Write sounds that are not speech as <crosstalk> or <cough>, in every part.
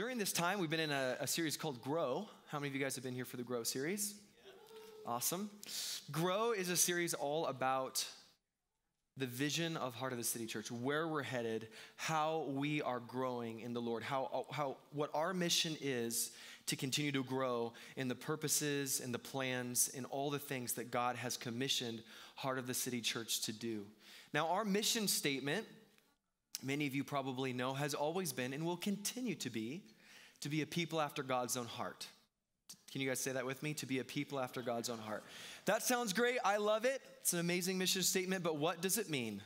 during this time, we've been in a, a, series called Grow. How many of you guys have been here for the Grow series? Awesome. Grow is a series all about the vision of Heart of the City Church, where we're headed, how we are growing in the Lord, how, how what our mission is to continue to grow in the purposes and the plans and all the things that God has commissioned Heart of the City Church to do. Now, our mission statement, many of you probably know, has always been and will continue to be to be a people after God's own heart. Can you guys say that with me? To be a people after God's own heart. That sounds great. I love it. It's an amazing mission statement, but what does it mean?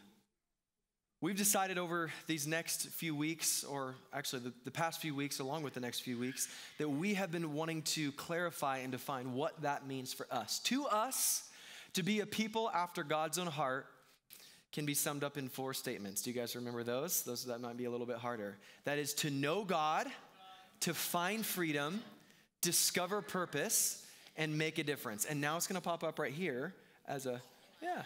We've decided over these next few weeks, or actually the, the, past few weeks, along with the next few weeks, that we have been wanting to clarify and define what that means for us. To us, to be a people after God's own heart can be summed up in four statements. Do you guys remember those? Those that might be a little bit harder. That is to know God, to find freedom, discover purpose, and make a difference. And now it's going to pop up right here as a, yeah.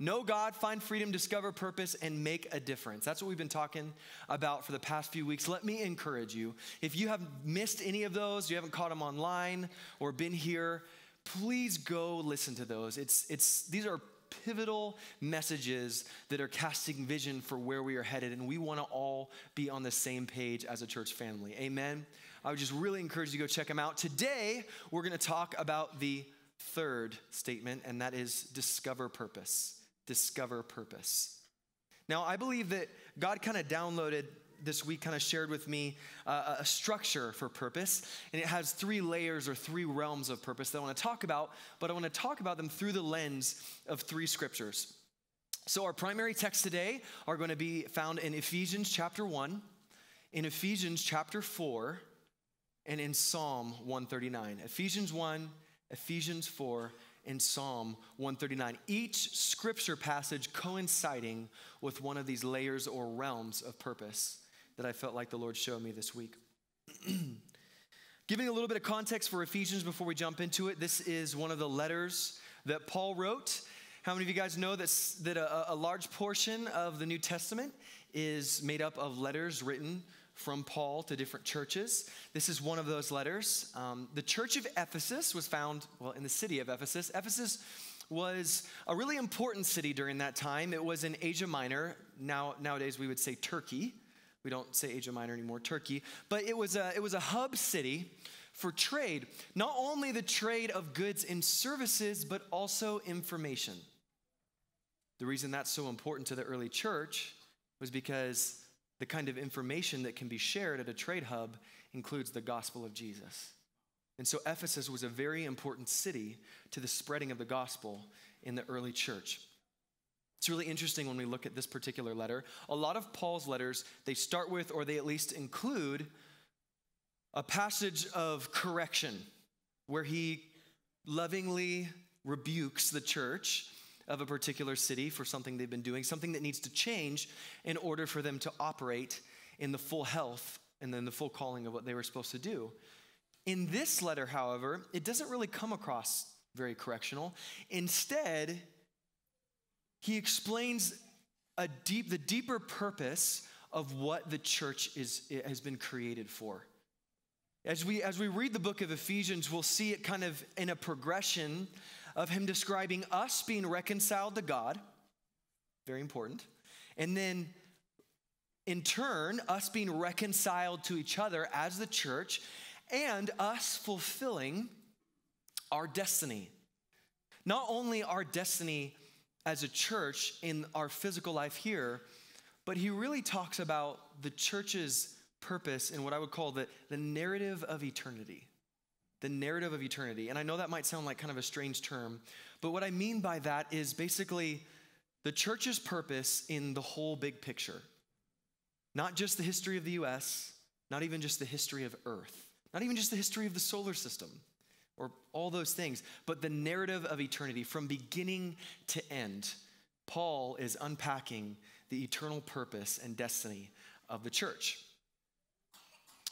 Know God, find freedom, discover purpose, and make a difference. That's what we've been talking about for the past few weeks. Let me encourage you. If you have missed any of those, you haven't caught them online or been here, please go listen to those. It's, it's, these are pivotal messages that are casting vision for where we are headed, and we want to all be on the same page as a church family. Amen. I would just really encourage you to go check them out. Today, we're going to talk about the third statement, and that is discover purpose. Discover purpose. Now, I believe that God kind of downloaded this week kind of shared with me uh, a structure for purpose, and it has three layers or three realms of purpose that I want to talk about, but I want to talk about them through the lens of three scriptures. So, our primary texts today are going to be found in Ephesians chapter 1, in Ephesians chapter 4, and in Psalm 139. Ephesians 1, Ephesians 4, and Psalm 139. Each scripture passage coinciding with one of these layers or realms of purpose that I felt like the Lord showed me this week. <clears throat> Giving a little bit of context for Ephesians before we jump into it, this is one of the letters that Paul wrote. How many of you guys know that, that a, a large portion of the New Testament is made up of letters written from Paul to different churches. This is one of those letters. Um, the church of Ephesus was found, well, in the city of Ephesus. Ephesus was a really important city during that time. It was in Asia Minor. Now, nowadays, we would say Turkey. We don't say Asia Minor anymore, Turkey. But it was a, it was a hub city for trade. Not only the trade of goods and services, but also information. The reason that's so important to the early church was because the kind of information that can be shared at a trade hub includes the gospel of Jesus. And so Ephesus was a very important city to the spreading of the gospel in the early church. It's really interesting when we look at this particular letter. A lot of Paul's letters, they start with, or they at least include, a passage of correction where he lovingly rebukes the church of a particular city for something they've been doing, something that needs to change in order for them to operate in the full health and then the full calling of what they were supposed to do. In this letter, however, it doesn't really come across very correctional. Instead, he explains a deep, the deeper purpose of what the church is, has been created for. As we, as we read the book of Ephesians, we'll see it kind of in a progression of him describing us being reconciled to God, very important, and then in turn, us being reconciled to each other as the church, and us fulfilling our destiny. Not only our destiny as a church in our physical life here, but he really talks about the church's purpose in what I would call the, the narrative of eternity. The narrative of eternity. And I know that might sound like kind of a strange term, but what I mean by that is basically the church's purpose in the whole big picture. Not just the history of the US, not even just the history of Earth, not even just the history of the solar system, or all those things, but the narrative of eternity from beginning to end. Paul is unpacking the eternal purpose and destiny of the church.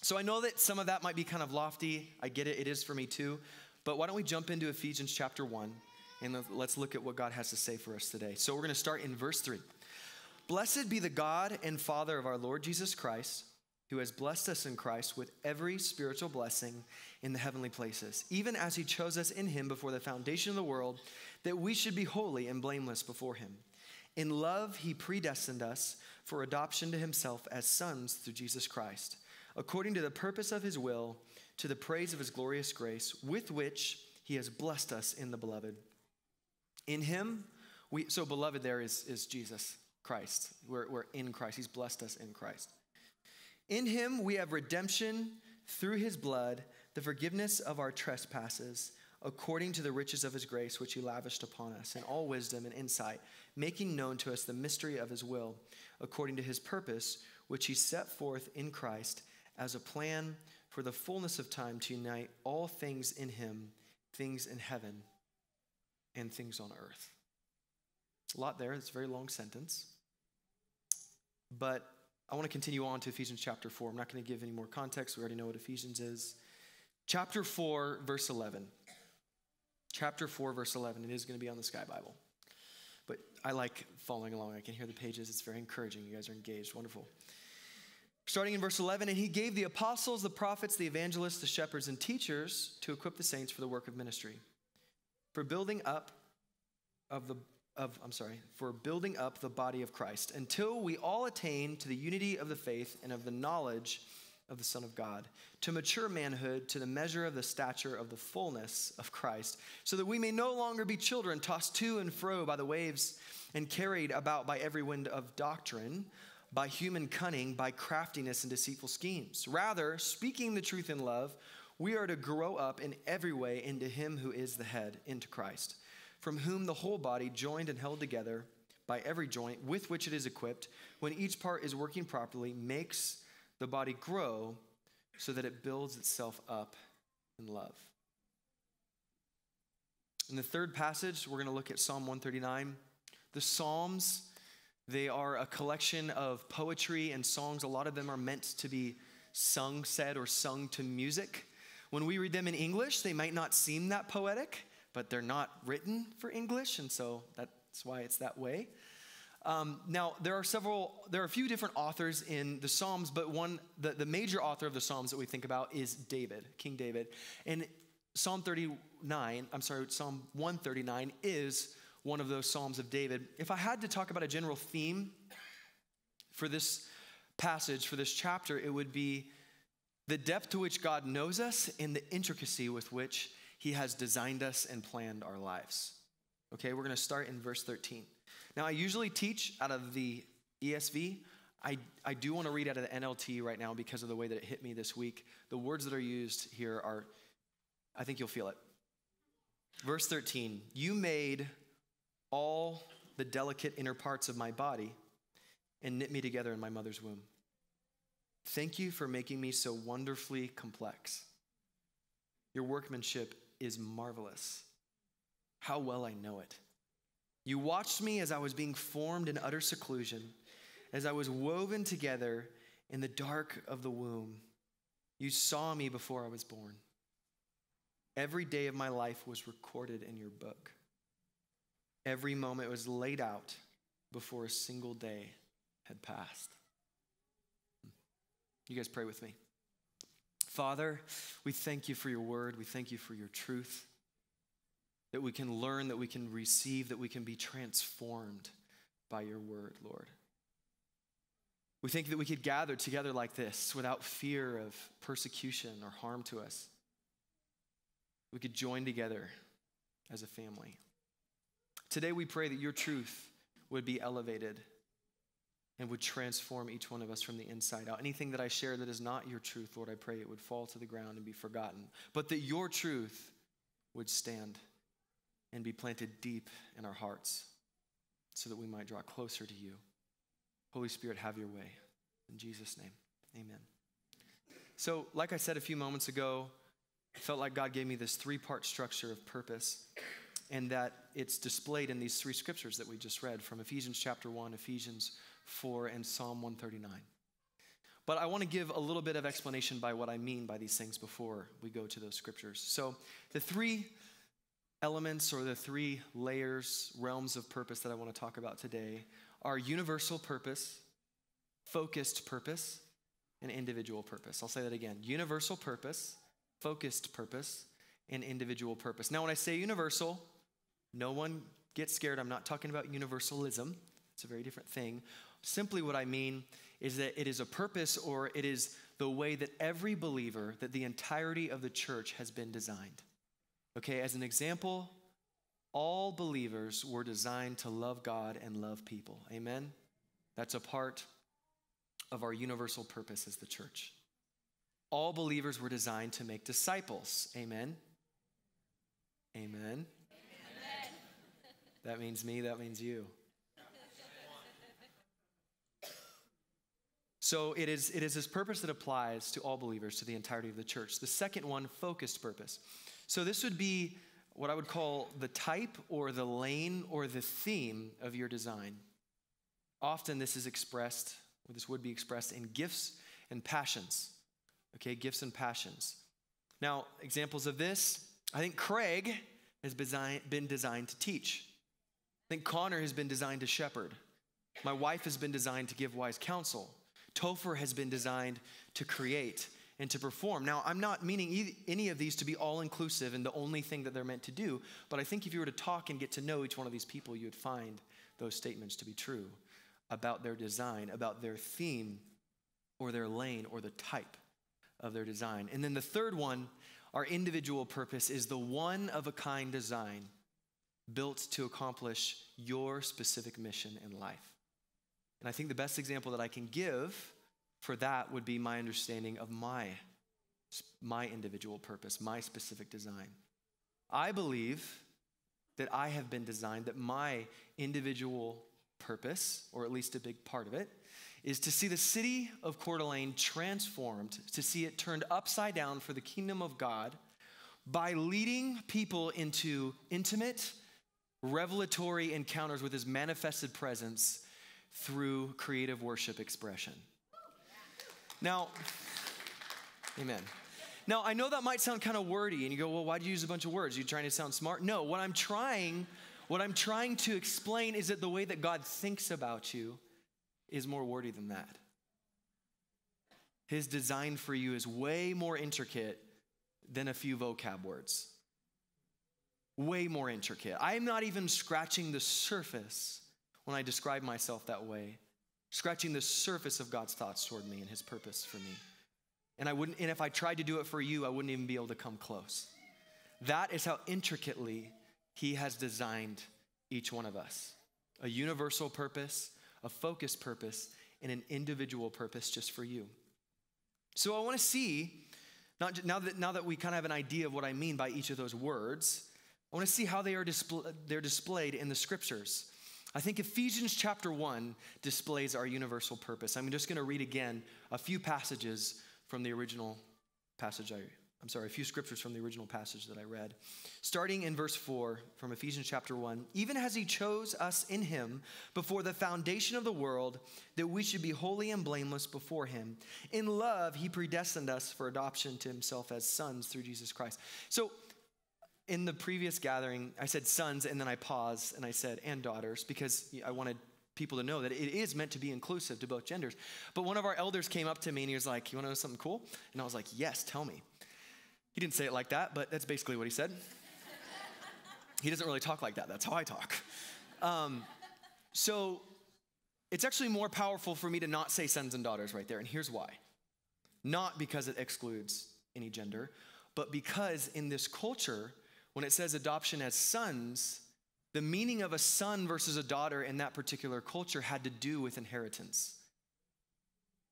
So I know that some of that might be kind of lofty. I get it, it is for me too. But why don't we jump into Ephesians chapter 1 and let's look at what God has to say for us today. So we're going to start in verse 3. Blessed be the God and Father of our Lord Jesus Christ who has blessed us in Christ with every spiritual blessing in the heavenly places, even as he chose us in him before the foundation of the world, that we should be holy and blameless before him. In love, he predestined us for adoption to himself as sons through Jesus Christ, according to the purpose of his will, to the praise of his glorious grace, with which he has blessed us in the beloved. In him, we, so beloved there is, is Jesus Christ. We're, we're in Christ. He's blessed us in Christ. In him we have redemption through his blood, the forgiveness of our trespasses, according to the riches of his grace, which he lavished upon us in all wisdom and insight, making known to us the mystery of his will, according to his purpose, which he set forth in Christ as a plan for the fullness of time to unite all things in him, things in heaven and things on earth. A lot there, it's a very long sentence. But I want to continue on to Ephesians chapter 4. I'm not going to give any more context. We already know what Ephesians is. Chapter 4, verse 11. Chapter 4, verse 11. It is going to be on the Sky Bible. But I like following along. I can hear the pages. It's very encouraging. You guys are engaged. Wonderful. Starting in verse 11, and he gave the apostles, the prophets, the evangelists, the shepherds, and teachers to equip the saints for the work of ministry, for building up of the of, I'm sorry, for building up the body of Christ until we all attain to the unity of the faith and of the knowledge of the Son of God, to mature manhood, to the measure of the stature of the fullness of Christ, so that we may no longer be children tossed to and fro by the waves and carried about by every wind of doctrine, by human cunning, by craftiness and deceitful schemes. Rather, speaking the truth in love, we are to grow up in every way into Him who is the head, into Christ from whom the whole body, joined and held together by every joint with which it is equipped, when each part is working properly, makes the body grow so that it builds itself up in love. In the third passage, we're going to look at Psalm 139. The Psalms, they are a collection of poetry and songs. A lot of them are meant to be sung, said, or sung to music. When we read them in English, they might not seem that poetic but they're not written for English, and so that's why it's that way. Um, now, there are several, there are a few different authors in the Psalms, but one, the, the major author of the Psalms that we think about is David, King David. And Psalm 39, I'm sorry, Psalm 139 is one of those Psalms of David. If I had to talk about a general theme for this passage, for this chapter, it would be the depth to which God knows us and the intricacy with which he has designed us and planned our lives. Okay, we're going to start in verse 13. Now, I usually teach out of the ESV. I, I do want to read out of the NLT right now because of the way that it hit me this week. The words that are used here are, I think you'll feel it. Verse 13 You made all the delicate inner parts of my body and knit me together in my mother's womb. Thank you for making me so wonderfully complex. Your workmanship is marvelous. How well I know it. You watched me as I was being formed in utter seclusion, as I was woven together in the dark of the womb. You saw me before I was born. Every day of my life was recorded in your book. Every moment was laid out before a single day had passed. You guys pray with me. Father, we thank you for your word. We thank you for your truth. That we can learn, that we can receive, that we can be transformed by your word, Lord. We think that we could gather together like this without fear of persecution or harm to us. We could join together as a family. Today, we pray that your truth would be elevated and would transform each one of us from the inside out. Anything that I share that is not your truth, Lord, I pray it would fall to the ground and be forgotten, but that your truth would stand and be planted deep in our hearts so that we might draw closer to you. Holy Spirit, have your way. In Jesus' name, amen. So, like I said a few moments ago, I felt like God gave me this three part structure of purpose, and that it's displayed in these three scriptures that we just read from Ephesians chapter 1, Ephesians 4 and Psalm 139. But I want to give a little bit of explanation by what I mean by these things before we go to those scriptures. So, the three elements or the three layers, realms of purpose that I want to talk about today are universal purpose, focused purpose, and individual purpose. I'll say that again universal purpose, focused purpose, and individual purpose. Now, when I say universal, no one gets scared. I'm not talking about universalism, it's a very different thing. Simply, what I mean is that it is a purpose or it is the way that every believer, that the entirety of the church has been designed. Okay, as an example, all believers were designed to love God and love people. Amen? That's a part of our universal purpose as the church. All believers were designed to make disciples. Amen? Amen. Amen. That means me, that means you. So it is, it is this purpose that applies to all believers, to the entirety of the church. The second one, focused purpose. So this would be what I would call the type or the lane or the theme of your design. Often this is expressed, or this would be expressed in gifts and passions. Okay, gifts and passions. Now, examples of this, I think Craig has been designed to teach. I think Connor has been designed to shepherd. My wife has been designed to give wise counsel. Topher has been designed to create and to perform. Now, I'm not meaning any of these to be all inclusive and the only thing that they're meant to do, but I think if you were to talk and get to know each one of these people, you would find those statements to be true about their design, about their theme or their lane or the type of their design. And then the third one, our individual purpose, is the one of a kind design built to accomplish your specific mission in life. And I think the best example that I can give for that would be my understanding of my, my individual purpose, my specific design. I believe that I have been designed, that my individual purpose, or at least a big part of it, is to see the city of Coeur d'Alene transformed, to see it turned upside down for the kingdom of God by leading people into intimate, revelatory encounters with his manifested presence through creative worship expression. Now, amen. Now, I know that might sound kind of wordy, and you go, well, why do you use a bunch of words? Are you trying to sound smart? No, what I'm trying, what I'm trying to explain is that the way that God thinks about you is more wordy than that. His design for you is way more intricate than a few vocab words. Way more intricate. I'm not even scratching the surface when I describe myself that way, scratching the surface of God's thoughts toward me and his purpose for me. And I wouldn't and if I tried to do it for you, I wouldn't even be able to come close. That is how intricately he has designed each one of us. A universal purpose, a focused purpose, and an individual purpose just for you. So I want to see, not, now, that, now that we kind of have an idea of what I mean by each of those words, I want to see how they are display, they're displayed in the scriptures. I think Ephesians chapter 1 displays our universal purpose. I'm just going to read again a few passages from the original passage I, I'm sorry, a few scriptures from the original passage that I read. Starting in verse 4 from Ephesians chapter 1 Even as he chose us in him before the foundation of the world, that we should be holy and blameless before him. In love, he predestined us for adoption to himself as sons through Jesus Christ. So, in the previous gathering, I said sons, and then I paused and I said, and daughters, because I wanted people to know that it is meant to be inclusive to both genders. But one of our elders came up to me and he was like, You want to know something cool? And I was like, Yes, tell me. He didn't say it like that, but that's basically what he said. <laughs> he doesn't really talk like that. That's how I talk. Um, so it's actually more powerful for me to not say sons and daughters right there. And here's why not because it excludes any gender, but because in this culture, when it says adoption as sons, the meaning of a son versus a daughter in that particular culture had to do with inheritance.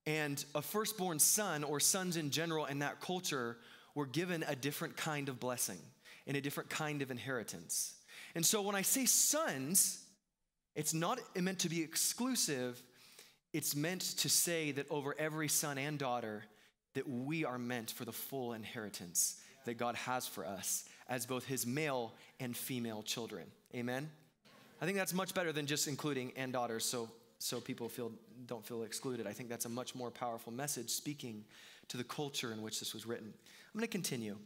And a firstborn son, or sons in general in that culture, were given a different kind of blessing and a different kind of inheritance. And so when I say sons, it's not meant to be exclusive, it's meant to say that over every son and daughter, that we are meant for the full inheritance that God has for us as both his male and female children. Amen? I think that's much better than just including and daughters so, so people feel, don't feel excluded. I think that's a much more powerful message speaking to the culture in which this was written. I'm going to continue.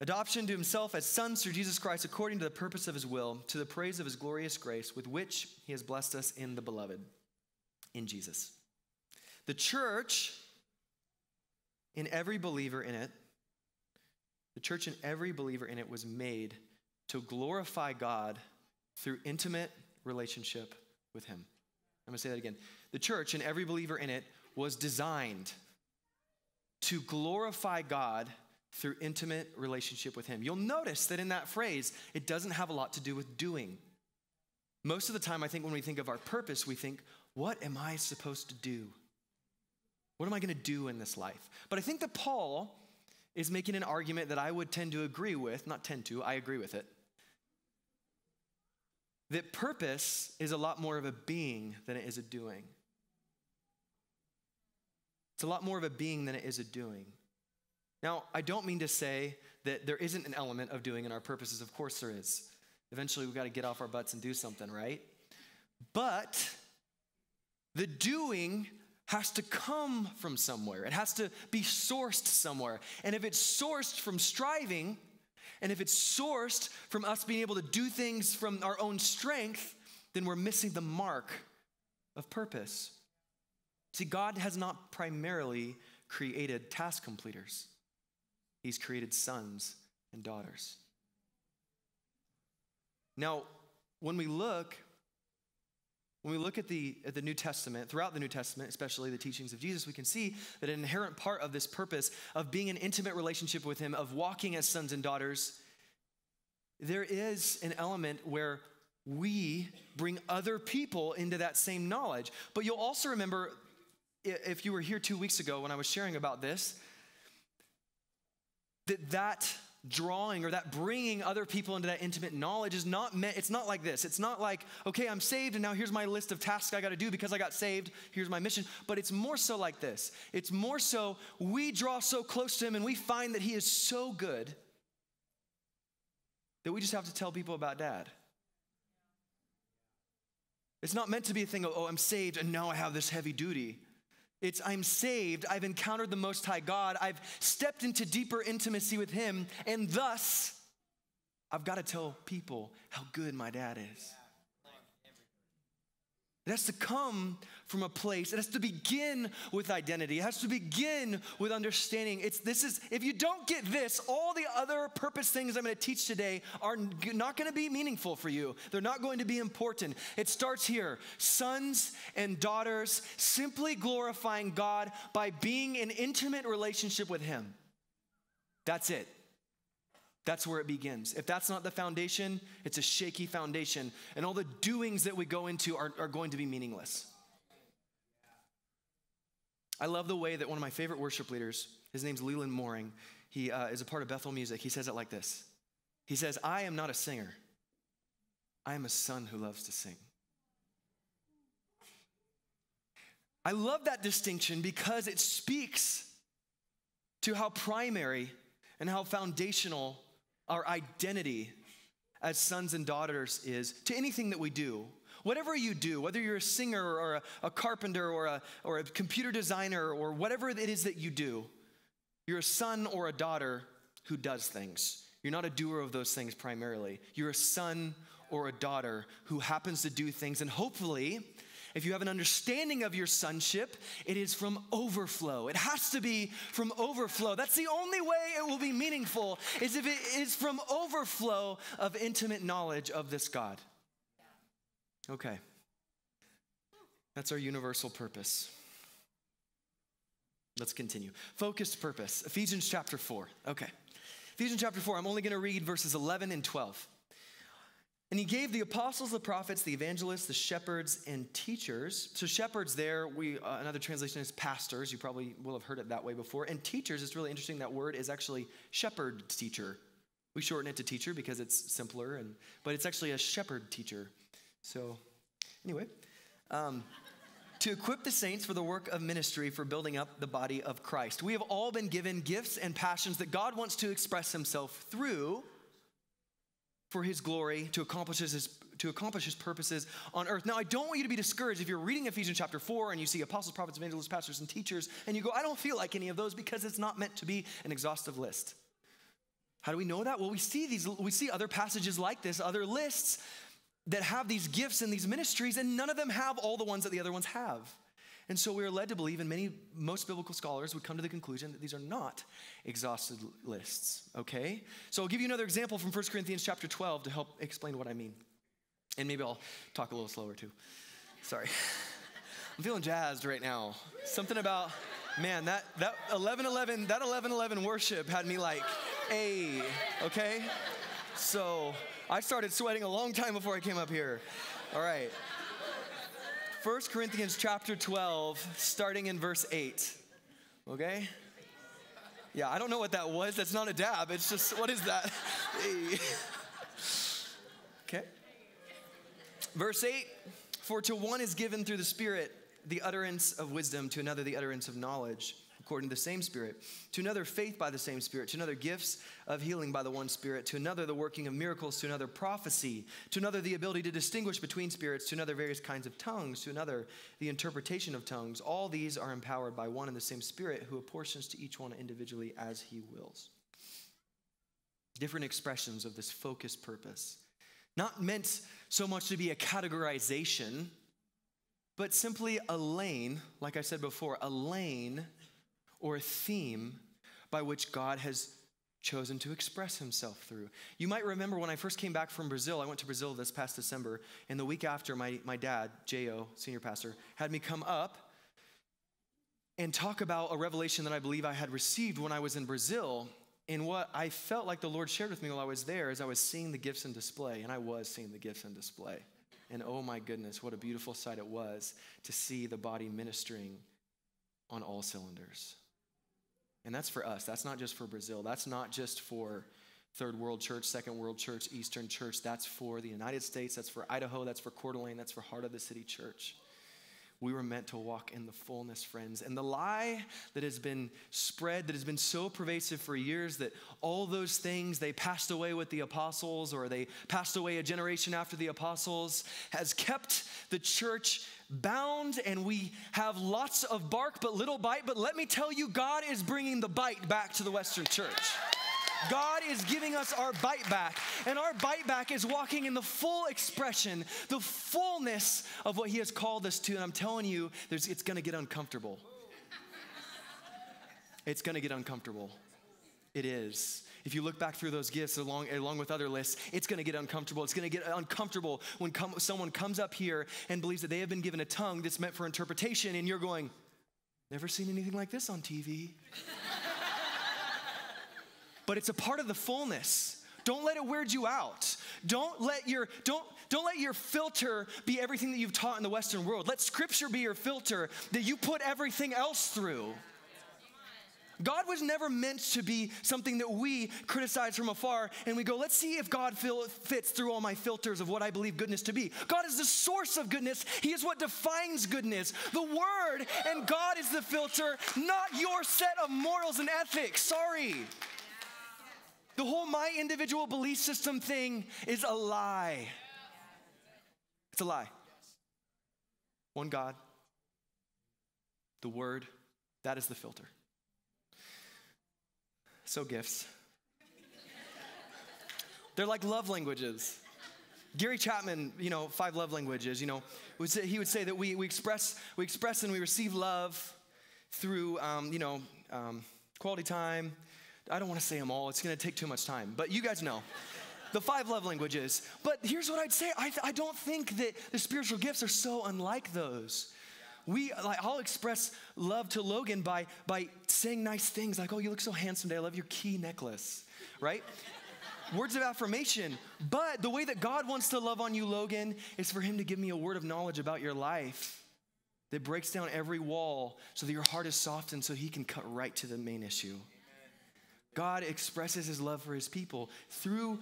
Adoption to himself as sons through Jesus Christ according to the purpose of his will, to the praise of his glorious grace with which he has blessed us in the beloved, in Jesus. The church, in every believer in it, the church and every believer in it was made to glorify God through intimate relationship with Him. I'm gonna say that again. The church and every believer in it was designed to glorify God through intimate relationship with Him. You'll notice that in that phrase, it doesn't have a lot to do with doing. Most of the time, I think when we think of our purpose, we think, what am I supposed to do? What am I going to do in this life? But I think that Paul is making an argument that I would tend to agree with, not tend to, I agree with it. That purpose is a lot more of a being than it is a doing. It's a lot more of a being than it is a doing. Now, I don't mean to say that there isn't an element of doing in our purposes. Of course, there is. Eventually, we've got to get off our butts and do something, right? But the doing has to come from somewhere, it has to be sourced somewhere. And if it's sourced from striving, and if it's sourced from us being able to do things from our own strength, then we're missing the mark of purpose. See, God has not primarily created task completers. He's created sons and daughters. Now, when we look, when we look at the, at the New Testament, throughout the New Testament, especially the teachings of Jesus, we can see that an inherent part of this purpose of being in intimate relationship with Him, of walking as sons and daughters, there is an element where we bring other people into that same knowledge. But you'll also remember, if you were here two weeks ago when I was sharing about this, that that drawing or that bringing other people into that intimate knowledge is not meant it's not like this. It's not like okay i'm saved and now here's my list of tasks i got to do because i got saved here's my mission. But it's more so like this. It's more so we draw so close to him and we find that he is so good that we just have to tell people about dad. It's not meant to be a thing of oh i'm saved and now i have this heavy duty it's I'm saved, I've encountered the Most High God, I've stepped into deeper intimacy with Him, and thus I've got to tell people how good my dad is. It has to come from a place. It has to begin with identity. It has to begin with understanding. It's this is if you don't get this, all the other purpose things I'm going to teach today are not going to be meaningful for you. They're not going to be important. It starts here. Sons and daughters simply glorifying God by being in intimate relationship with him. That's it. That's where it begins. If that's not the foundation, it's a shaky foundation. And all the doings that we go into are, are going to be meaningless. I love the way that one of my favorite worship leaders, his name's Leeland Mooring, he uh, is a part of Bethel Music. He says it like this He says, I am not a singer, I am a son who loves to sing. I love that distinction because it speaks to how primary and how foundational our identity as sons and daughters is to anything that we do. Whatever you do, whether you're a singer or a, a, carpenter or a, or a computer designer or whatever it is that you do, you're a son or a daughter who does things. You're not a doer of those things primarily. You're a son or a daughter who happens to do things, and hopefully, if you have an understanding of your sonship, it is from overflow. It has to be from overflow. That's the only way it will be meaningful, is if it is from overflow of intimate knowledge of this God. Okay. That's our universal purpose. Let's continue. Focused purpose. Ephesians chapter 4. Okay. Ephesians chapter 4, I'm only going to read verses 11 and 12. And he gave the apostles, the prophets, the evangelists, the shepherds, and teachers. So, shepherds there, we, uh, another translation is pastors. You probably will have heard it that way before. And teachers, it's really interesting. That word is actually shepherd teacher. We shorten it to teacher because it's simpler, and, but it's actually a shepherd teacher. So, anyway, um, to equip the saints for the work of ministry for building up the body of Christ. We have all been given gifts and passions that God wants to express himself through for his glory to accomplish his, to accomplish his purposes on earth. Now, I don't want you to be discouraged if you're reading Ephesians chapter 4 and you see apostles, prophets, evangelists, pastors, and teachers, and you go, I don't feel like any of those because it's not meant to be an exhaustive list. How do we know that? Well, we see these, we see other passages like this, other lists that have these gifts and these ministries, and none of them have all the ones that the other ones have. And so we are led to believe, and many, most biblical scholars would come to the conclusion that these are not exhausted lists, okay? So I'll give you another example from 1 Corinthians chapter 12 to help explain what I mean. And maybe I'll talk a little slower too. Sorry. <laughs> I'm feeling jazzed right now. Something about, man, that, that 11 11, that 11 11 worship had me like, a, okay? So I started sweating a long time before I came up here. All right. 1 Corinthians chapter 12, starting in verse 8. Okay? Yeah, I don't know what that was. That's not a dab. It's just, what is that? <laughs> Okay. Verse 8 For to one is given through the Spirit the utterance of wisdom, to another the utterance of knowledge according to the same Spirit, to another, faith by the same Spirit, to another, gifts of healing by the one Spirit, to another, the working of miracles, to another, prophecy, to another, the ability to distinguish between spirits, to another, various kinds of tongues, to another, the interpretation of tongues. All these are empowered by one and the same Spirit who apportions to each one individually as he wills. Different expressions of this focused purpose. Not meant so much to be a categorization, but simply a lane, like I said before, a lane or a theme by which God has chosen to express himself through. You might remember when I first came back from Brazil, I went to Brazil this past December, and the week after, my, my dad, J.O., senior pastor, had me come up and talk about a revelation that I believe I had received when I was in Brazil. And what I felt like the Lord shared with me while I was there is I was seeing the gifts in display, and I was seeing the gifts in display. And oh my goodness, what a beautiful sight it was to see the body ministering on all cylinders. And that's for us. That's not just for Brazil. That's not just for Third World Church, Second World Church, Eastern Church. That's for the United States. That's for Idaho. That's for Coeur d'Alene. That's for Heart of the City Church. We were meant to walk in the fullness, friends. And the lie that has been spread, that has been so pervasive for years, that all those things, they passed away with the apostles or they passed away a generation after the apostles, has kept the church bound and we have lots of bark but little bite. But let me tell you, God is bringing the bite back to the Western church. God is giving us our bite back, and our bite back is walking in the full expression, the fullness of what He has called us to. And I'm telling you, it's gonna get uncomfortable. It's gonna get uncomfortable. It is. If you look back through those gifts along, along with other lists, it's going to get uncomfortable. It's going to get uncomfortable when someone comes up here and believes that they have been given a tongue that's meant for interpretation, and you're going, Never seen anything like this on TV. <laughs> but it's a part of the fullness. Don't let it weird you out. Don't let your don't don't let your filter be everything that you've taught in the Western world. Let Scripture be your filter that you put everything else through. God was never meant to be something that we criticize from afar and we go, let's see if God fits through all my filters of what I believe goodness to be. God is the source of goodness, He is what defines goodness. The Word and God is the filter, not your set of morals and ethics. Sorry. The whole my individual belief system thing is a lie. It's a lie. One God, the Word, that is the filter. So, gifts. They're like love languages. Gary Chapman, you know, five love languages, you know, he would say that we, we, express, we express and we receive love through, um, you know, um, quality time. I don't want to say them all, it's going to take too much time, but you guys know. the five love languages. But here's what I'd say I, I don't think that the spiritual gifts are so unlike those we like I'll express love to Logan by by saying nice things like, "Oh, you look so handsome today. I love your key necklace." Right? Words of affirmation. But the way that God wants to love on you, Logan, is for him to give me a word of knowledge about your life that breaks down every wall so that your heart is softened so he can cut right to the main issue. God expresses his love for his people through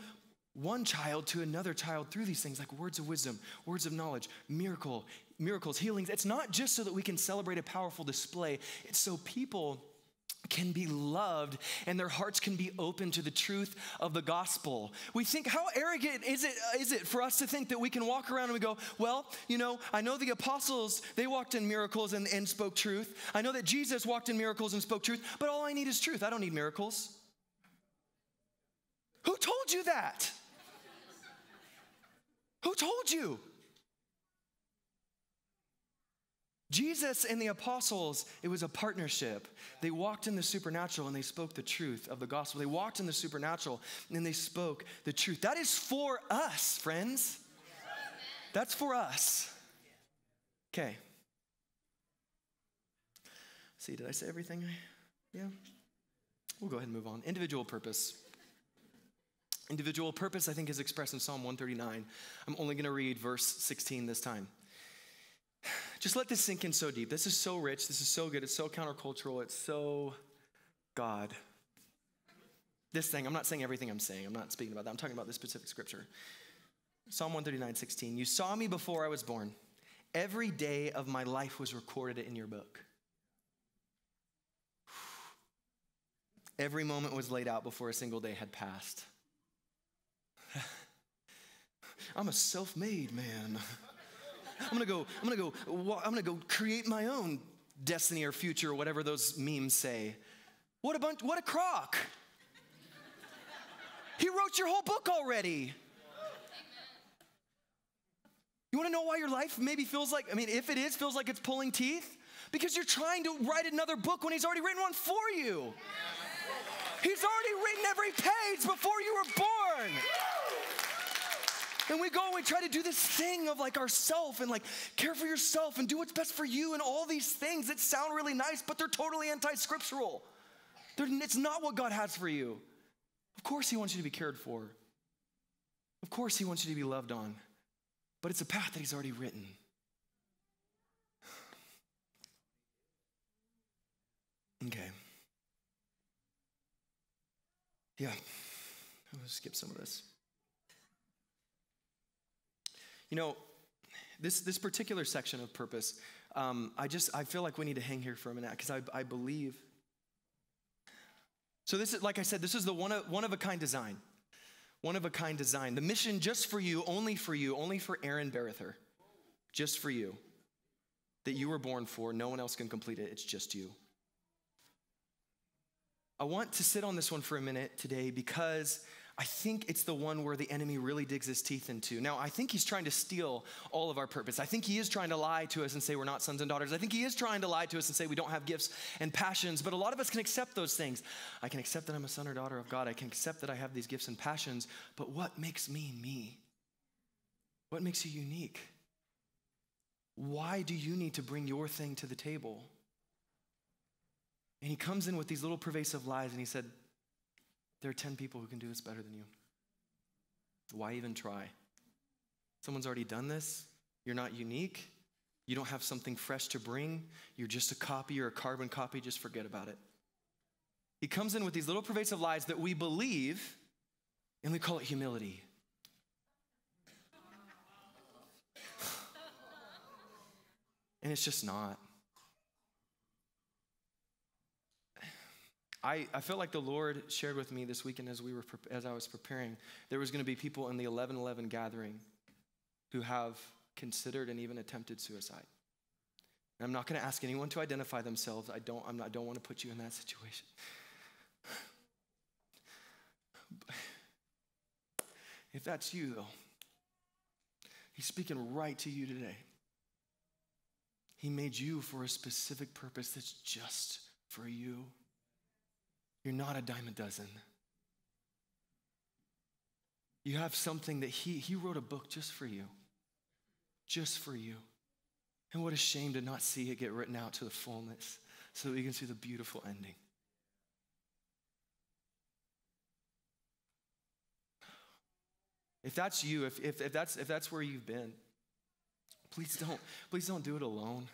one child to another child through these things like words of wisdom, words of knowledge, miracle, miracles, healings. It's not just so that we can celebrate a powerful display, it's so people can be loved and their hearts can be open to the truth of the gospel. We think, how arrogant is it, is it for us to think that we can walk around and we go, well, you know, I know the apostles, they walked in miracles and, and spoke truth. I know that Jesus walked in miracles and spoke truth, but all I need is truth. I don't need miracles. Who told you that? Who told you? Jesus and the apostles, it was a partnership. They walked in the supernatural and they spoke the truth of the gospel. They walked in the supernatural and they spoke the truth. That is for us, friends. That's for us. Okay. See, did I say everything? Yeah. We'll go ahead and move on. Individual purpose. Individual purpose, I think, is expressed in Psalm 139. I'm only going to read verse 16 this time. <sighs> Just let this sink in so deep. This is so rich. This is so good. It's so countercultural. It's so God. This thing, I'm not saying everything I'm saying. I'm not speaking about that. I'm talking about this specific scripture. Psalm 139, 16. You saw me before I was born. Every day of my life was recorded in your book. <sighs> Every moment was laid out before a single day had passed. I'm a self made man. I'm gonna go, I'm gonna go, I'm gonna go create my own destiny or future or whatever those memes say. What a bunch, what a crock. He wrote your whole book already. You wanna know why your life maybe feels like, I mean, if it is, feels like it's pulling teeth? Because you're trying to write another book when he's already written one for you. He's already written every page before you were born. And we go and we try to do this thing of like ourself and like care for yourself and do what's best for you and all these things that sound really nice, but they're totally anti scriptural. It's not what God has for you. Of course, He wants you to be cared for. Of course, He wants you to be loved on. But it's a path that He's already written. <sighs> Okay. Yeah, I'm gonna skip some of this. You know, this, this particular section of purpose, um, I just, I feel like we need to hang here for a minute because I, I believe. So this is, like I said, this is the one of, one of a kind design. One of a kind design. The mission just for you, only for you, only for Aaron Barather. Just for you. That you were born for. No one else can complete it. It's just you. I want to sit on this one for a minute today because I think it's the one where the enemy really digs his teeth into. Now, I think he's trying to steal all of our purpose. I think he is trying to lie to us and say we're not sons and daughters. I think he is trying to lie to us and say we don't have gifts and passions, but a lot of us can accept those things. I can accept that I'm a son or daughter of God. I can accept that I have these gifts and passions, but what makes me me? What makes you unique? Why do you need to bring your thing to the table? And he comes in with these little pervasive lies and he said, there are 10 people who can do this better than you. Why even try? Someone's already done this. You're not unique. You don't have something fresh to bring. You're just a copy or a carbon copy. Just forget about it. He comes in with these little pervasive lies that we believe, and we call it humility. <sighs> and it's just not. I, I felt like the Lord shared with me this weekend as we were as I was preparing, there was going to be people in the 1111 gathering who have considered and even attempted suicide. And I'm not going to ask anyone to identify themselves. I don't, I'm not, I don't want to put you in that situation. If that's you, though, He's speaking right to you today. He made you for a specific purpose that's just for you. You're not a dime a dozen. You have something that he, he wrote a book just for you. Just for you. And what a shame to not see it get written out to the fullness so that we can see the beautiful ending. If that's you, if, if, if, that's, if that's where you've been, please don't, please don't do it alone.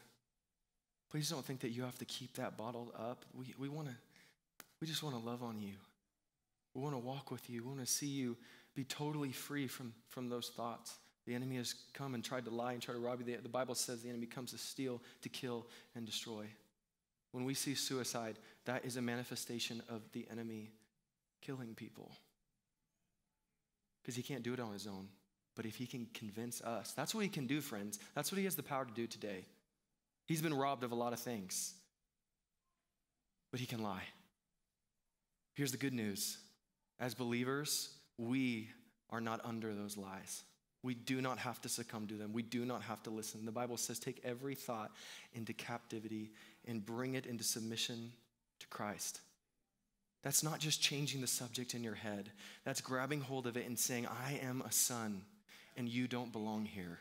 Please don't think that you have to keep that bottled up. We, we want to we just want to love on you. We want to walk with you. We want to see you be totally free from, from those thoughts. The enemy has come and tried to lie and try to rob you. The, the Bible says the enemy comes to steal, to kill, and destroy. When we see suicide, that is a manifestation of the enemy killing people. Because he can't do it on his own. But if he can convince us, that's what he can do, friends. That's what he has the power to do today. He's been robbed of a lot of things, but he can lie. Here's the good news as believers, we are not under those lies. We do not have to succumb to them. We do not have to listen. The Bible says, take every thought into captivity and bring it into submission to Christ. That's not just changing the subject in your head, that's grabbing hold of it and saying, I am a son and you don't belong here.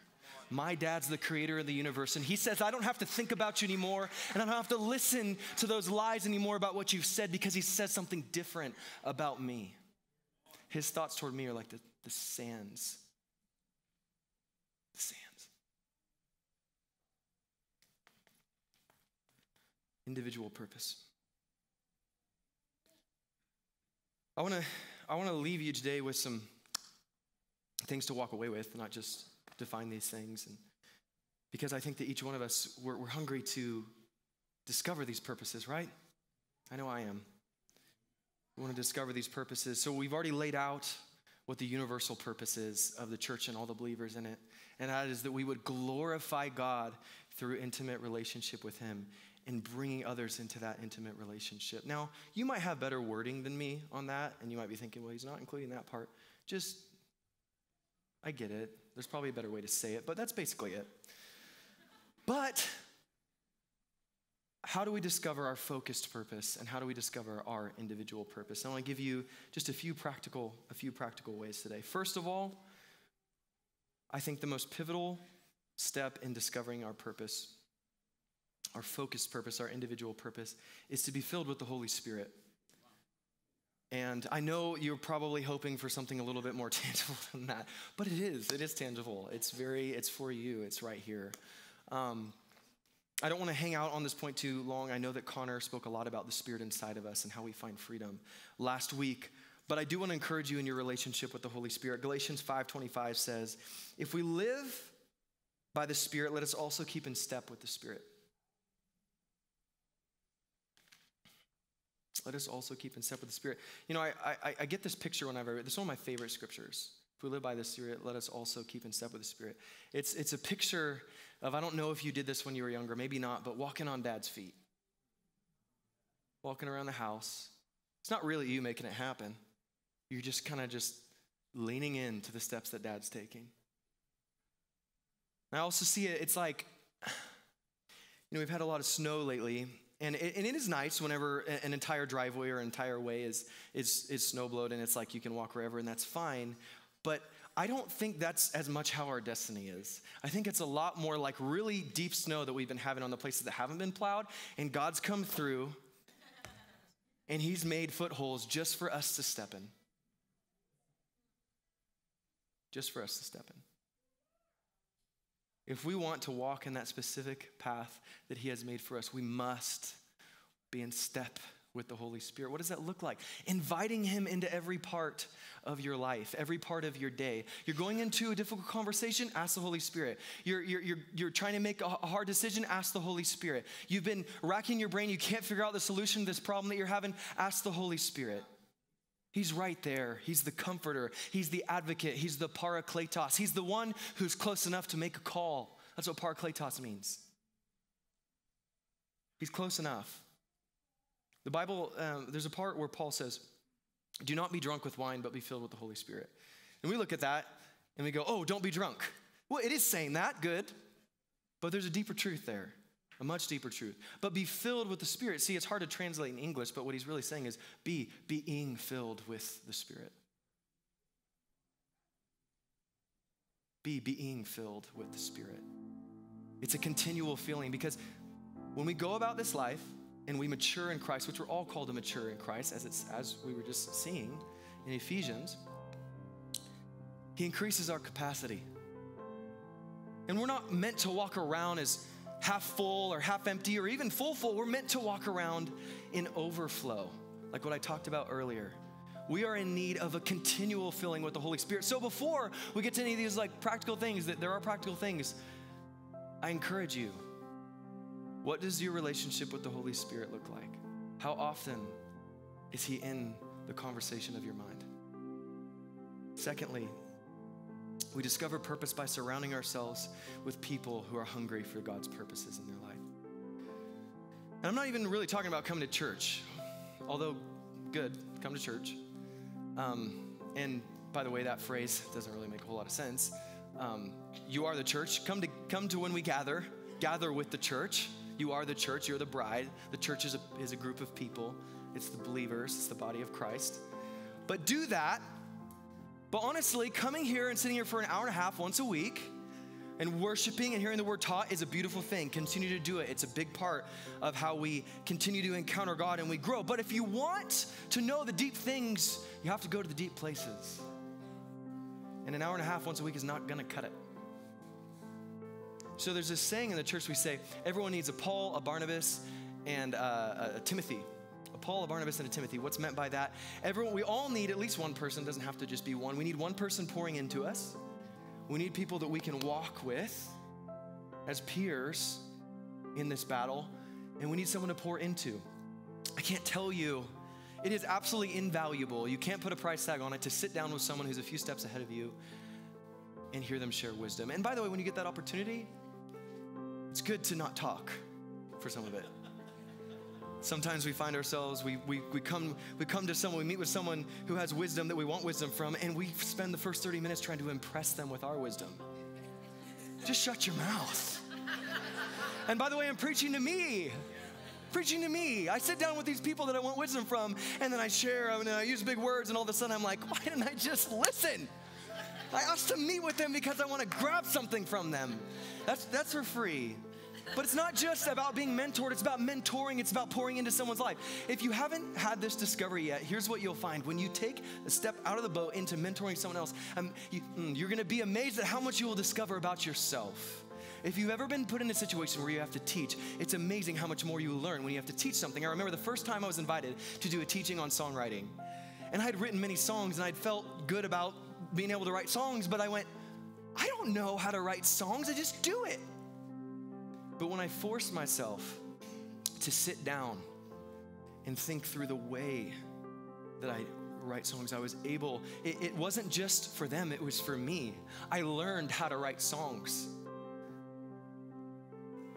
My dad's the creator of the universe, and he says, I don't have to think about you anymore, and I don't have to listen to those lies anymore about what you've said because he says something different about me. His thoughts toward me are like the, the sands. The sands. Individual purpose. I want to I want to leave you today with some things to walk away with, not just define these things. And because I think that each one of us, we're, we're hungry to discover these purposes, right? I know I am. We want to discover these purposes. So we've already laid out what the universal purpose is of the church and all the believers in it. And that is that we would glorify God through intimate relationship with Him and bringing others into that intimate relationship. Now, you might have better wording than me on that, and you might be thinking, well, he's not including that part. Just, I get it. There's probably a better way to say it, but that's basically it. But how do we discover our focused purpose and how do we discover our individual purpose? I want to give you just a few practical a few practical ways today. First of all, I think the most pivotal step in discovering our purpose, our focused purpose, our individual purpose is to be filled with the Holy Spirit. And I know you're probably hoping for something a little bit more <laughs> tangible than that, but it is. It is tangible. It's very, it's for you. It's right here. Um, I don't want to hang out on this point too long. I know that Connor spoke a lot about the spirit inside of us and how we find freedom last week. But I do want to encourage you in your relationship with the Holy Spirit. Galatians 5:25 says, "If we live by the Spirit, let us also keep in step with the Spirit." Let us also keep in step with the Spirit. You know, I, I, I get this picture whenever, this is one of my favorite scriptures. If we live by the Spirit, let us also keep in step with the Spirit. It's, it's a picture of, I don't know if you did this when you were younger, maybe not, but walking on dad's feet. Walking around the house. It's not really you making it happen. You're just kind of just leaning into the steps that dad's taking. I also see it, it's like, <sighs> you know, we've had a lot of snow lately, and it, and it is nice whenever an entire driveway or entire way is, is, is snow blowed and it's like you can walk wherever and that's fine. But I don't think that's as much how our destiny is. I think it's a lot more like really deep snow that we've been having on the places that haven't been plowed. And God's come through and He's made footholds just for us to step in. Just for us to step in. If we want to walk in that specific path that He has made for us, we must be in step with the Holy Spirit. What does that look like? Inviting Him into every part of your life, every part of your day. You're going into a difficult conversation, ask the Holy Spirit. You're, you're, you're, you're trying to make a hard decision, ask the Holy Spirit. You've been racking your brain, you can't figure out the solution to this problem that you're having, ask the Holy Spirit. He's right there. He's the comforter. He's the advocate. He's the parakletos. He's the one who's close enough to make a call. That's what parakletos means. He's close enough. The Bible, um, there's a part where Paul says, Do not be drunk with wine, but be filled with the Holy Spirit. And we look at that and we go, Oh, don't be drunk. Well, it is saying that, good. But there's a deeper truth there a much deeper truth. But be filled with the Spirit. See, it's hard to translate in English, but what he's really saying is be being filled with the Spirit. Be being filled with the Spirit. It's a continual feeling because when we go about this life and we mature in Christ, which we're all called to mature in Christ, as it's as we were just seeing in Ephesians, He increases our capacity. And we're not meant to walk around as half full or half empty or even full full. We're meant to walk around in overflow, like what I talked about earlier. We are in need of a continual filling with the Holy Spirit. So before we get to any of these like practical things, that there are practical things, I encourage you. What does your relationship with the Holy Spirit look like? How often is He in the conversation of your mind? Secondly, we discover purpose by surrounding ourselves with people who are hungry for God's purposes in their life. And I'm not even really talking about coming to church, although good, come to church. Um, and by the way, that phrase doesn't really make a whole lot of sense. Um, you are the church. Come to come to when we gather. Gather with the church. You are the church. You're the bride. The church is a, is a group of people. It's the believers. It's the body of Christ. But do that. But honestly, coming here and sitting here for an hour and a half once a week and worshiping and hearing the word taught is a beautiful thing. Continue to do it. It's a big part of how we continue to encounter God and we grow. But if you want to know the deep things, you have to go to the deep places. And an hour and a half once a week is not going to cut it. So there's this saying in the church we say, everyone needs a Paul, a Barnabas, and uh, a Timothy. Paul, Barnabas, and Timothy. What's meant by that? Everyone, we all need at least one person, doesn't have to just be one. We need one person pouring into us. We need people that we can walk with as peers in this battle, and we need someone to pour into. I can't tell you, it is absolutely invaluable. You can't put a price tag on it to sit down with someone who's a few steps ahead of you and hear them share wisdom. And by the way, when you get that opportunity, it's good to not talk for some of it. Sometimes we find ourselves, we, we, we, come, we come to someone, we meet with someone who has wisdom that we want wisdom from, and we spend the first 30 minutes trying to impress them with our wisdom. Just shut your mouth. And by the way, I'm preaching to me. Preaching to me. I sit down with these people that I want wisdom from, and then I share and I use big words, and all of a sudden I'm like, why didn't I just listen? I asked to meet with them because I want to grab something from them. That's, that's for free. But it's not just about being mentored, it's about mentoring, it's about pouring into someone's life. If you haven't had this discovery yet, here's what you'll find. When you take a step out of the boat into mentoring someone else, um, you, mm, you're gonna be amazed at how much you will discover about yourself. If you've ever been put in a situation where you have to teach, it's amazing how much more you learn when you have to teach something. I remember the first time I was invited to do a teaching on songwriting. And I had written many songs and I'd felt good about being able to write songs, but I went, I don't know how to write songs, I just do it. But when I forced myself to sit down and think through the way that I write songs, I was able, it, it, wasn't just for them, it was for me. I learned how to write songs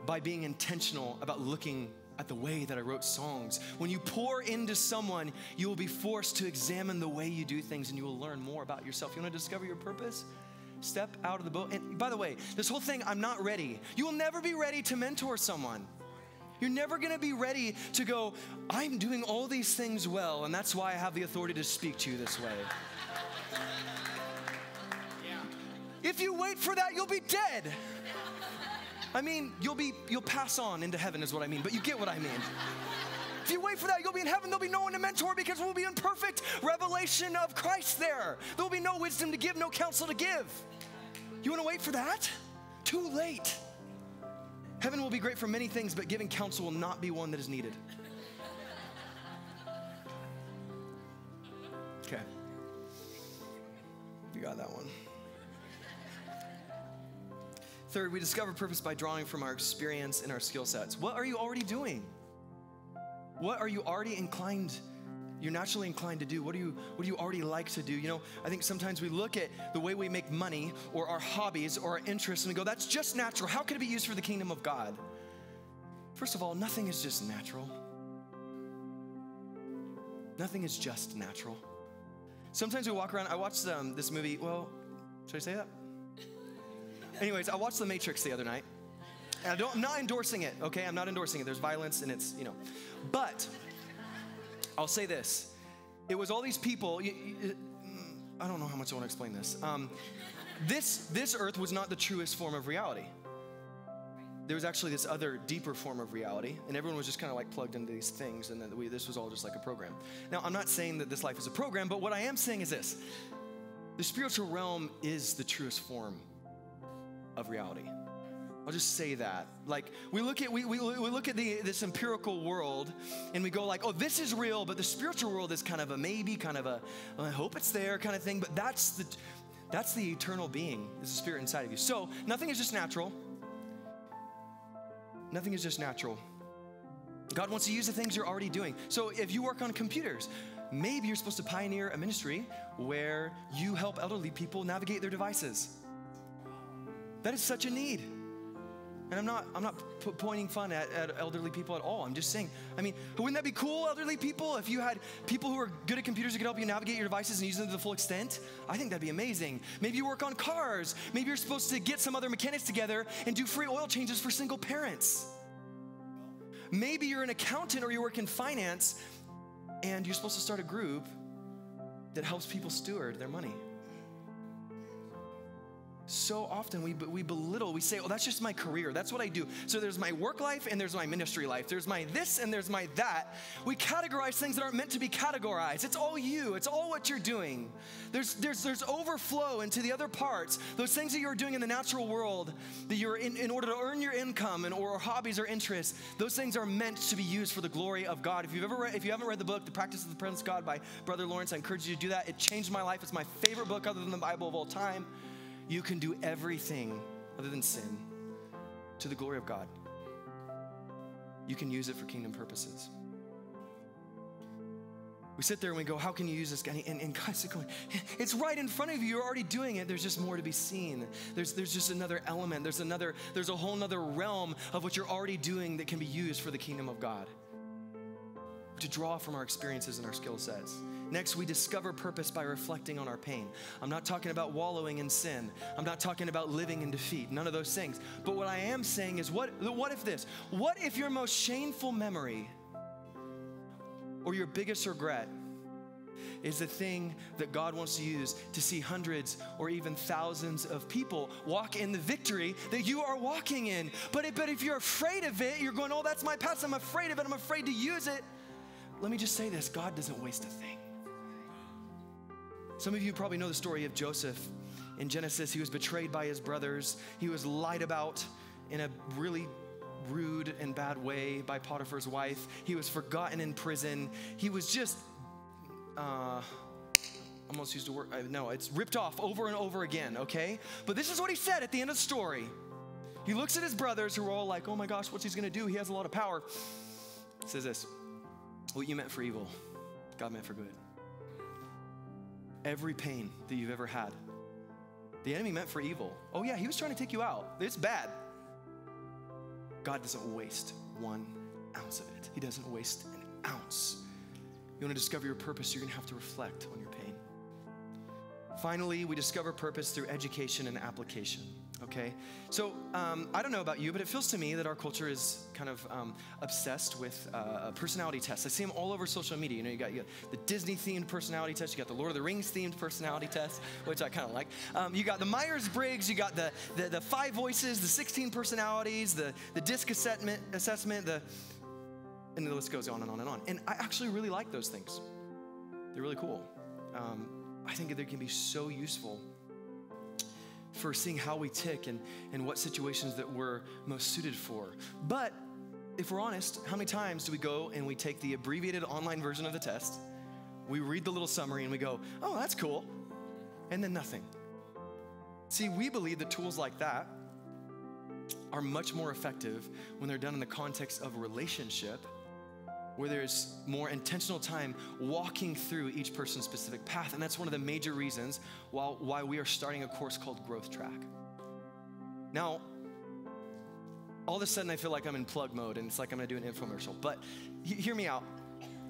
by being intentional about looking at the way that I wrote songs. When you pour into someone, you will be forced to examine the way you do things and you will learn more about yourself. You want to discover your purpose? Step out of the boat. And by the way, this whole thing, I'm not ready. You will never be ready to mentor someone. You're never gonna be ready to go, I'm doing all these things well, and that's why I have the authority to speak to you this way. If you wait for that, you'll be dead. I mean, you'll be you'll pass on into heaven is what I mean, but you get what I mean. If you wait for that, you'll be in heaven. There'll be no one to mentor because we'll be in perfect revelation of Christ there. There'll be no wisdom to give, no counsel to give. You want to wait for that? Too late. Heaven will be great for many things, but giving counsel will not be one that is needed. Okay. You got that one. Third, we discover purpose by drawing from our experience and our skill sets. What are you already doing? What are you already inclined you're naturally inclined to do? What do you what do you already like to do? You know, I think sometimes we look at the way we make money or our hobbies or our interests and we go, that's just natural. How can it be used for the kingdom of God? First of all, nothing is just natural. Nothing is just natural. Sometimes we walk around. I watched um, this movie. Well, should I say that? Anyways, I watched The Matrix the other night. And I don't, I'm not endorsing it, okay? I'm not endorsing it. There's violence and it's, you know. But I'll say this it was all these people. I don't know how much I want to explain this. Um, this, this earth was not the truest form of reality. There was actually this other deeper form of reality, and everyone was just kind of like plugged into these things, and we, this was all just like a program. Now, I'm not saying that this life is a program, but what I am saying is this the spiritual realm is the truest form of reality. I'll just say that. Like we look at we, we, we look at the, this empirical world and we go like, oh, this is real, but the spiritual world is kind of a maybe, kind of a I hope it's there kind of thing. But that's the that's the eternal being, is the spirit inside of you. So nothing is just natural. Nothing is just natural. God wants to use the things you're already doing. So if you work on computers, maybe you're supposed to pioneer a ministry where you help elderly people navigate their devices. That is such a need. And I'm not, I'm not p- pointing fun at, at elderly people at all. I'm just saying, I mean, wouldn't that be cool, elderly people, if you had people who are good at computers who could help you navigate your devices and use them to the full extent? I think that'd be amazing. Maybe you work on cars. Maybe you're supposed to get some other mechanics together and do free oil changes for single parents. Maybe you're an accountant or you work in finance and you're supposed to start a group that helps people steward their money so often we, we belittle, we say, oh, that's just my career. That's what I do. So there's my work life and there's my ministry life. There's my this and there's my that. We categorize things that aren't meant to be categorized. It's all you, it's all what you're doing. There's, there's, there's overflow into the other parts. Those things that you're doing in the natural world, that you're in, in order to earn your income and or hobbies or interests, those things are meant to be used for the glory of God. If you've ever read, if you haven't read the book, The Practice of the Presence of God by Brother Lawrence, I encourage you to do that. It changed my life. It's my favorite book other than the Bible of all time you can do everything other than sin to the glory of God. You can use it for kingdom purposes. We sit there and we go, How can you use this? And, and, and God's going, It's right in front of you. You're already doing it. There's just more to be seen. There's, there's just another element. There's another, there's a whole other realm of what you're already doing that can be used for the kingdom of God. To draw from our experiences and our skill sets. Next, we discover purpose by reflecting on our pain. I'm not talking about wallowing in sin. I'm not talking about living in defeat. None of those things. But what I am saying is what, what if this? What if your most shameful memory or your biggest regret is the thing that God wants to use to see hundreds or even thousands of people walk in the victory that you are walking in. But, it, but if you're afraid of it, you're going, oh, that's my past, I'm afraid of it, I'm afraid to use it. Let me just say this God doesn't waste a thing. Some of you probably know the story of Joseph. In Genesis, he was betrayed by his brothers, he was lied about in a really rude and bad way by Potiphar's wife. He was forgotten in prison. He was just, uh, almost used a word, uh, no, it's ripped off over and over again, okay? But this is what he said at the end of the story. He looks at his brothers who are all like, oh my gosh, what's he gonna do? He has a lot of power. He says this What you meant for evil, God meant for good every pain that you've ever had. The enemy meant for evil. Oh, yeah, he was trying to take you out. It's bad. God doesn't waste one ounce of it, He doesn't waste an ounce. You want to discover your purpose, you're going to have to reflect on your pain. Finally, we discover purpose through education and application okay? So um, I don't know about you, but it feels to me that our culture is kind of um, obsessed with uh, personality tests. I see them all over social media. You know, you got, you got the Disney themed personality test, you got the Lord of the Rings themed personality test, which I kind of like. Um, you got the Myers Briggs, you got the, the, the, five voices, the 16 personalities, the, the DISC assessment, assessment the, and the list goes on and on and on. And I actually really like those things, they're really cool. Um, I think they can be so useful for seeing how we tick and, and what situations that we're most suited for. But if we're honest, how many times do we go and we take the abbreviated online version of the test, we read the little summary, and we go, oh, that's cool, and then nothing? See, we believe that tools like that are much more effective when they're done in the context of relationship where there's more intentional time walking through each person's specific path. And that's one of the major reasons why, we are starting a course called Growth Track. Now, all of a sudden I feel like I'm in plug mode and it's like I'm gonna do an infomercial. But hear me out.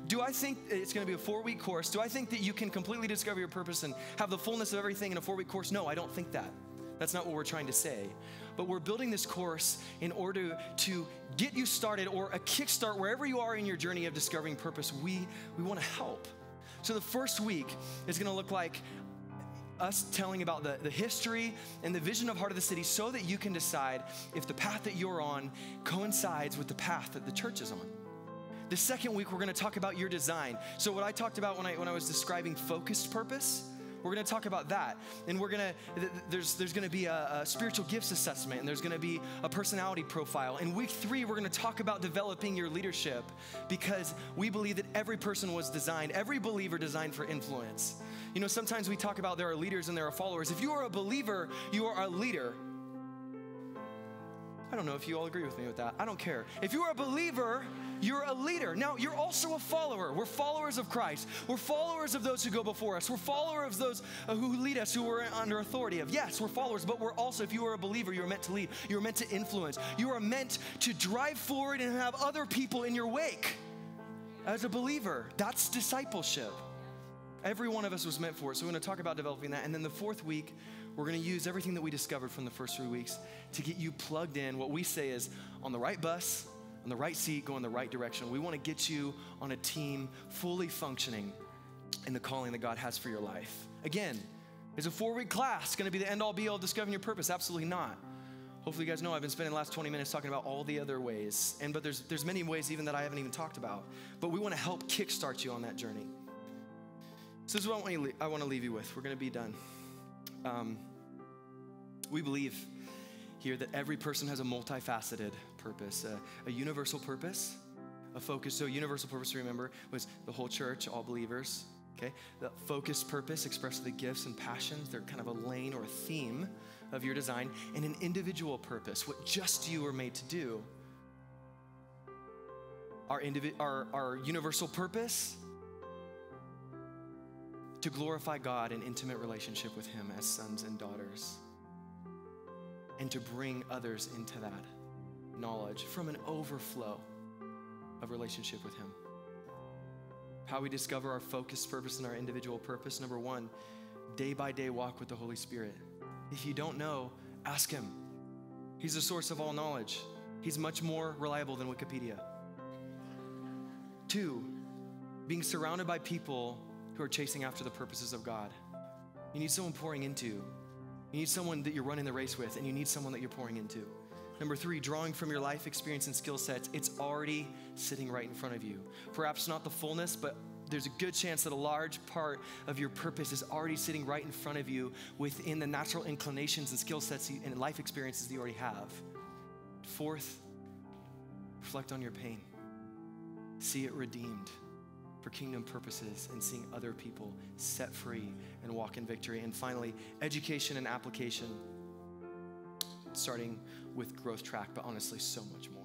Do I think it's gonna be a four week course? Do I think that you can completely discover your purpose and have the fullness of everything in a four week course? No, I don't think that. That's not what we're trying to say but we're building this course in order to get you started or a kickstart wherever you are in your journey of discovering purpose. We, we want to help. So the first week is going to look like us telling about the, the history and the vision of Heart of the City so that you can decide if the path that you're on coincides with the path that the church is on. The second week, we're going to talk about your design. So, what I talked about when I, when I was describing focused purpose, we're going to talk about that. And we're going to, there's, there's going to be a, a spiritual gifts assessment and there's going to be a personality profile. In week three, we're going to talk about developing your leadership because we believe that every person was designed, every believer designed for influence. You know, sometimes we talk about there are leaders and there are followers. If you are a believer, you are a leader. I don't know if you all agree with me with that. I don't care. If you are a believer, you're a leader. Now, you're also a follower. We're followers of Christ. We're followers of those who go before us. We're followers of those uh, who lead us, who we're under authority of. Yes, we're followers, but we're also, if you are a believer, you're meant to lead. You're meant to influence. You are meant to drive forward and have other people in your wake. As a believer, that's discipleship. Every one of us was meant for it. So we're going to talk about developing that. And then the fourth week, we're going to use everything that we discovered from the first three weeks to get you plugged in. What we say is on the right bus, on the right seat, go in the right direction. We want to get you on a team fully functioning in the calling that God has for your life. Again, is a four week class going to be the end all be all discovering your purpose? Absolutely not. Hopefully, you guys know I've been spending the last 20 minutes talking about all the other ways. And but there's there's many ways even that I haven't even talked about. But we want to help kickstart you on that journey. So this is what I want, you, I want to leave you with. We're going to be done. Um, we believe here that every person has a multifaceted purpose, a, a universal purpose, a focus. So, universal purpose, remember, was the whole church, all believers. Okay, the focused purpose expresses the gifts and passions. They're kind of a lane or a theme of your design, and an individual purpose, what just you were made to do. Our, indivi- our, our universal purpose to glorify God in intimate relationship with Him as sons and daughters, and to bring others into that knowledge from an overflow of relationship with Him. How we discover our focused purpose and our individual purpose. Number one, day by day walk with the Holy Spirit. If you don't know, ask Him. He's the source of all knowledge, He's much more reliable than Wikipedia. Two, being surrounded by people who are chasing after the purposes of God. You need someone pouring into. You need someone that you're running the race with, and you need someone that you're pouring into. Number three, drawing from your life experience and skill sets, it's already sitting right in front of you. Perhaps not the fullness, but there's a good chance that a large part of your purpose is already sitting right in front of you within the natural inclinations and skill sets and life experiences that you already have. Fourth, reflect on your pain, see it redeemed for kingdom purposes and seeing other people set free and walk in victory. And finally, education and application, starting with Growth Track, but honestly, so much more.